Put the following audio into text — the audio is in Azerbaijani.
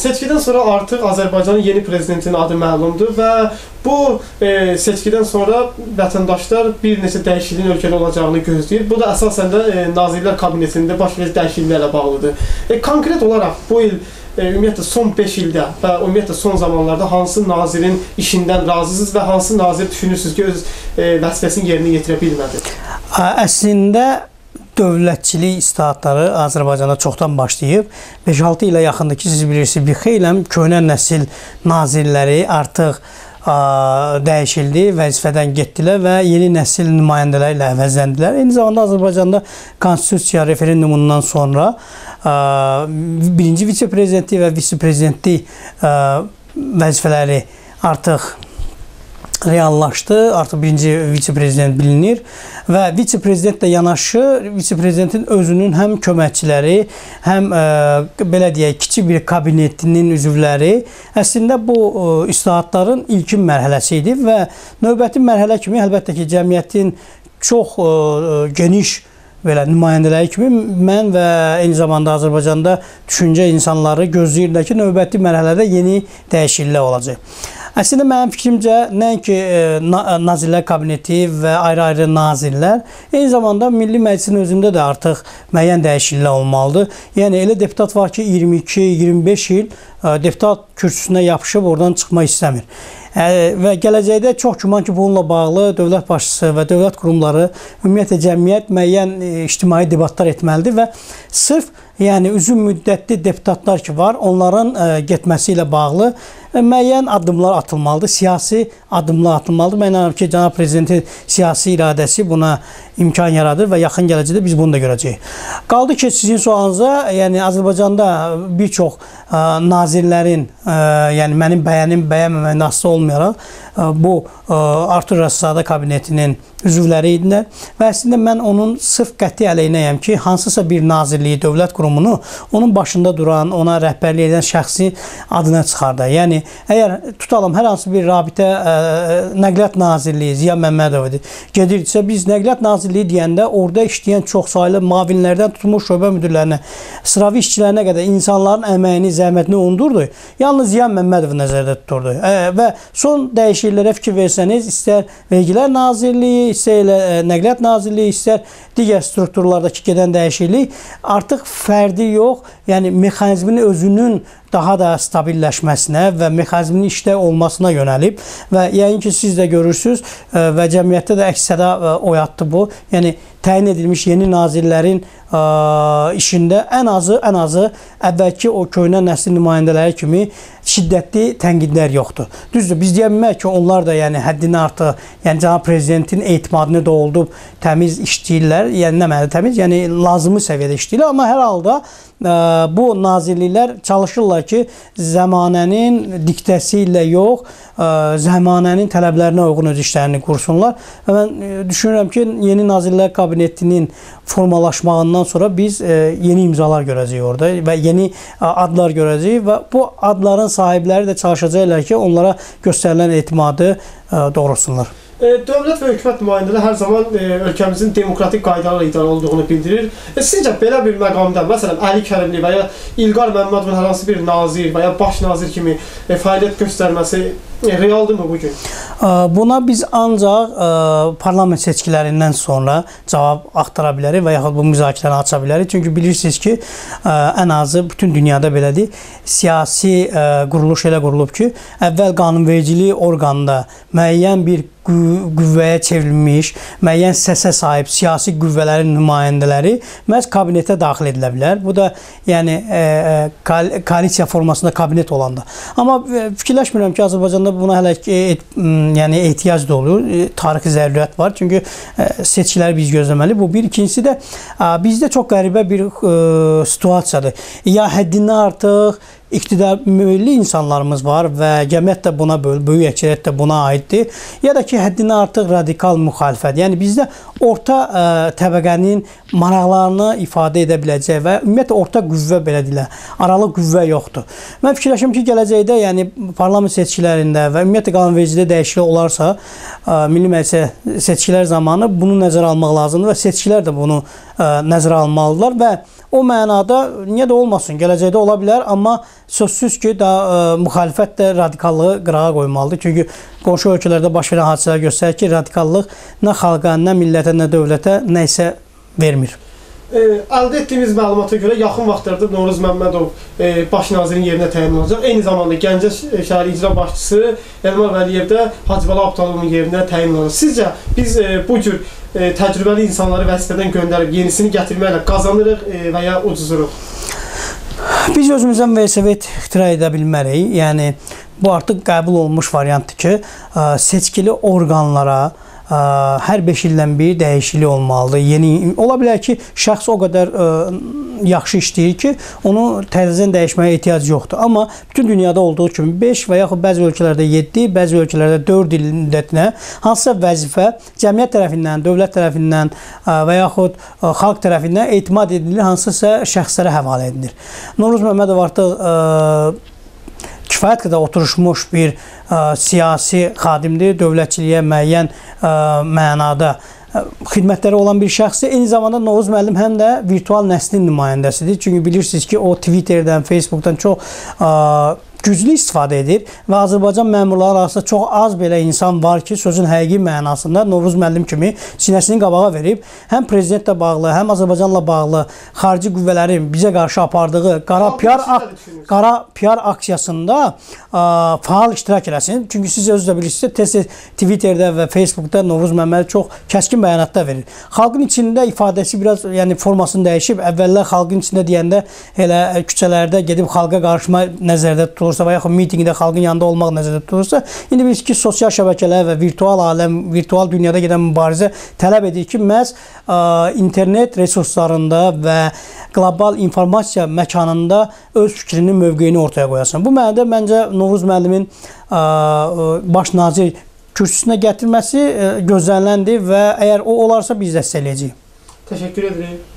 seçkidən sonra artıq Azərbaycanın yeni prezidentinin adı məlumdur və bu e, seçkidən sonra vətəndaşlar bir neçə dəyişikliyin ölkədə olacağını gözləyir. Bu da əsasən də e, Nazirlər Kabinetində baş verən dəyişikliklərlə bağlıdır. E, konkret olaraq bu il e, ümumiyyətlə son 5 ildə və ümumiyyətlə son zamanlarda hansı nazirin işindən razısınız və hansı nazir düşünürsünüz ki, öz e, vəzifəsini yerinə yetirə bilmədi? Əslində dövlətçilik islahatları Azərbaycanda çoxdan başlayıb. 5-6 ilə yaxındır ki, siz bilirsiniz, bir xeyləm köhnə nəsil nazirləri artıq ə, dəyişildi, vəzifədən getdilər və yeni nəsil nümayəndələri ilə əvəzləndilər. Eyni zamanda Azərbaycanda konstitusiya referendumundan sonra ə, birinci vitse-prezidentlik və vitse-prezidentlik vəzifələri artıq reallaşdı. Artıq birinci vitse-prezident bilinir və vitse-prezidentlə yanaşı vitse-prezidentin özünün həm köməkçiləri, həm ə, e, belə deyək, kiçik bir kabinetinin üzvləri əslində bu ə, e, islahatların ilkin mərhələsi idi və növbəti mərhələ kimi əlbəttə ki, cəmiyyətin çox ə, e, geniş belə nümayəndələri kimi mən və eyni zamanda Azərbaycanda düşüncə insanları gözləyirlər ki, növbəti mərhələdə yeni dəyişikliklər olacaq. Əslində mənim fikrimcə nəinki e, Nazirlər Kabineti və ayrı-ayrı nazirlər, eyni zamanda Milli Məclisin özündə də artıq müəyyən dəyişikliklər olmalıdır. Yəni elə deputat var ki, 22-25 il e, deputat kürsüsünə yapışıb oradan çıxmaq istəmir. Və gələcəkdə çox güman ki, bununla bağlı dövlət başçısı və dövlət qurumları, ümumiyyətlə cəmiyyət müəyyən e, ictimai debatlar etməlidir və sırf yəni uzun müddətli deputatlar ki var, onların getməsi ilə bağlı müəyyən addımlar atılmalıdır, siyasi addımlar atılmalıdır. Mən inanıram ki, cənab prezidentin siyasi iradəsi buna imkan yaradır və yaxın gələcəkdə biz bunu da görəcəyik. Qaldı ki, sizin sualınıza, yəni Azərbaycanda bir çox ə, nazirlərin, ə, yəni mənim bəyənim, bəyənməməyim asılı olmayaraq ə, bu ə, Artur Rəssadə kabinetinin üzvləri idilər və əslində mən onun sırf qəti əleyhinəyəm ki, hansısa bir nazirliyi, dövlət qurumunu onun başında duran, ona rəhbərlik edən şəxsi adına çıxarda. Yəni əgər tutalım hər hansı bir rabitə ə, Nəqliyyat Nazirliyi Ziya Məmmədovadır. Gedirdisə biz Nəqliyyat Nazirliyi deyəndə orada işləyən çoxsaylı müavinlərdən tutmuş şöbə müdirlərinə, sıravi işçilərinə qədər insanların əməyini, zəhmətini unudurdu. Yalnız Ziya Məmmədov nəzərdə tuturdu. Ə, və son dəyişikliklərə fikir versəniz, istər Vergilər Nazirliyi, istər elə Nəqliyyat Nazirliyi, istər digər strukturlardakı gedən dəyişiklik artıq fərdi yox, yəni mexanizmin özünün daha da stabilləşməsinə və mexanizmin işdə olmasına yönəlib və yəqin ki, siz də görürsüz e, və cəmiyyətdə də əks-səda e, oyatdı bu. Yəni təyin edilmiş yeni nazirlərin ə, işində ən azı ən azı əvvəlki o köhnə nəsil nümayəndələri kimi şiddətli tənqidlər yoxdur. Düzdür, biz deyə bilmərik ki, onlar da yəni həddindən artıq, yəni cənab prezidentin etimadını doldub təmiz işləyirlər. Yəni nə mənada təmiz? Yəni lazımi səviyyədə işləyirlər, amma hər halda ə, bu nazirliklər çalışırlar ki, zəmanənin diktəsi ilə yox, ə, zəmanənin tələblərinə uyğun öz işlərini qursunlar. Və mən ə, düşünürəm ki, yeni nazirlər kabinetinin formalaşmağından sonra biz e, yeni imzalar görəcəyik orada və yeni e, adlar görəcəyik və bu adların sahibləri də çalışacaqlar ki, onlara göstərilən etimadı e, doğrulsunlar. Dövlət və hökumət nümayəndələri hər zaman e, ölkəmizin demokratik qaydalarla idarə olduğunu bildirir. E, sizcə belə bir məqamda, məsələn, Əli Kərimli və ya İlqar Məmmədovun hər hansı bir nazir və ya baş nazir kimi e, fəaliyyət göstərməsi e, realdırmı bu gün? Buna biz ancaq ə, parlament seçkilərindən sonra cavab axtara bilərik və yaxud bu müzakirəni aça bilərik. Çünki bilirsiniz ki, ə, ən azı bütün dünyada belədir. Siyasi ə, quruluş elə qurulub ki, əvvəl qanunvericilik orqanında müəyyən bir qüvvəyə çevrilmiş, müəyyən səsə sahib siyasi qüvvələrin nümayəndələri məhz kabinetə daxil edilə bilər. Bu da yəni e, e koalisiya formasında kabinet olanda. Amma e, fikirləşmirəm ki, Azərbaycanda buna hələ et, yəni ehtiyac da olur. E, tarixi zərurət var. Çünki e, seçkiləri biz gözləməli. Bu bir, ikincisi də bizdə çox qəribə bir e, situasiyadır. Ya həddindən artıq iqtidar müəlli insanlarımız var və cəmiyyət də buna böl, böyük əksəriyyət də buna aiddir. Ya da ki, həddindən artıq radikal müxalifət. Yəni bizdə orta ə, təbəqənin maraqlarını ifadə edə biləcək və ümumiyyətlə orta qüvvə belə deyirlər, aralıq qüvvə yoxdur. Mən fikirləşirəm ki, gələcəkdə, yəni parlament seçkilərində və ümumiyyətlə qanunvericilikdə dəyişiklik olarsa, ə, Milli Məclisə seçkilər zamanı bunu nəzərə almaq lazımdır və seçkilər də bunu ə, nəzərə almalıdırlar və o mənada niyə də olmasın, gələcəkdə ola bilər, amma sözsüz ki, da ə, müxalifət də radikallığı qırağa qoymalıdır. Çünki qonşu ölkələrdə baş verən hadisələr göstərir ki, radikallıq nə xalqa, nə millətə, nə dövlətə nə isə vermir. E, əldə etdiyimiz məlumata görə yaxın vaxtlarda Novruz Məmmədov e, baş nazirin yerinə təyin olunacaq. Eyni zamanda Gəncə şəhər icra başçısı Elmar Vəliyev də Hacıbala Abtalovun yerinə təyin olunacaq. Sizcə biz e, bu cür e, təcrübəli insanları vəzifədən göndərib yenisini gətirməklə qazanırıq e, və ya uduzuruq? Biz özümüzdən velosiped ixtira edə bilmərik. Yəni bu artıq qəbul olunmuş variantdır ki, ə, seçkili orqanlara ə, hər 5 ildən bir dəyişiklik olmalıdır. Yeni ola bilər ki, şəxs o qədər ə, yaxşı işləyir ki, onu təzədən dəyişməyə ehtiyac yoxdur. Amma bütün dünyada olduğu kimi 5 və yaxud bəzi ölkələrdə 7, bəzi ölkələrdə 4 il müddətinə hansısa vəzifə cəmiyyət tərəfindən, dövlət tərəfindən və yaxud xalq tərəfindən etimad edilir, hansısa şəxslərə həvalə edilir. Novruz Məmmədov artıq kifayət qədər oturmuş bir ə, siyasi xadimdir, dövlətçiliyə müəyyən ə, mənada ə, xidmətləri olan bir şəxsdir. Eyni zamanda Novruz müəllim həm də virtual nəslin nümayəndəsidir. Çünki bilirsiniz ki, o Twitterdən, Facebookdan çox ə, güclü istifadə edir və Azərbaycan məmurları arasında çox az belə insan var ki, sözün həqiqi mənasında Novruz müəllim kimi sinəsini qabağa verib, həm prezidentlə bağlı, həm Azərbaycanla bağlı xarici qüvvələrin bizə qarşı apardığı qara PR qara PR aksiyasında ə, faal iştirak eləsin. Çünki siz özünüz də bilirsiniz, tez-tez Twitterdə və Facebookda Novruz Məmməd çox kəskin bəyanatlar verir. Xalqın içində ifadəsi biraz, yəni formasını dəyişib. Əvvəllər xalqın içində deyəndə elə küçələrdə gedib xalqa qarışma nəzərdə tutulursa və yaxud mitinqdə xalqın yanında olmaq nəzərdə tutulursa, indi bilirsiniz ki, sosial şəbəkələr və virtual aləm, virtual dünyada gedən mübarizə tələb edir ki, məhz ə, internet resurslarında və qlobal informasiya məkanında öz fikrinin mövqeyini ortaya qoyasan. Bu mənada məncə Novruz müəllimin baş nazir kürsüsünə gətirməsi gözləniləndir və əgər o olarsa biz dəstəkləyəcəyik. Təşəkkür edirik.